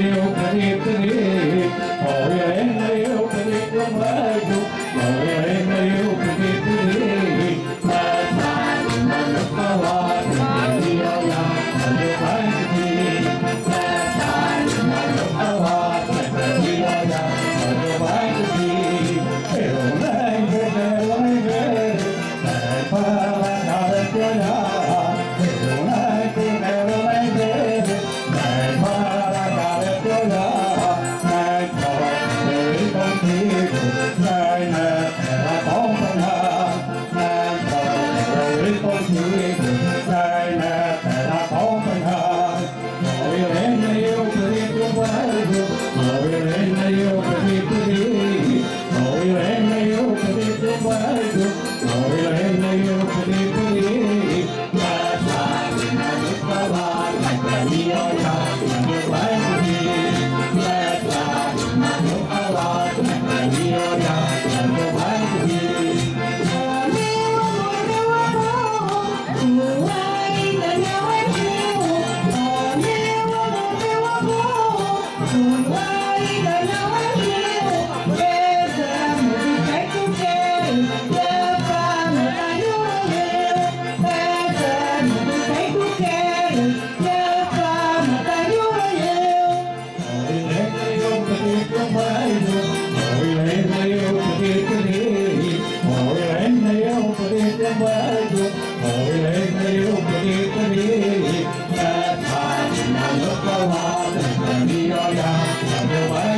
Oh yeah. Nana Lokawa, Nana Mioya, Nana Wai.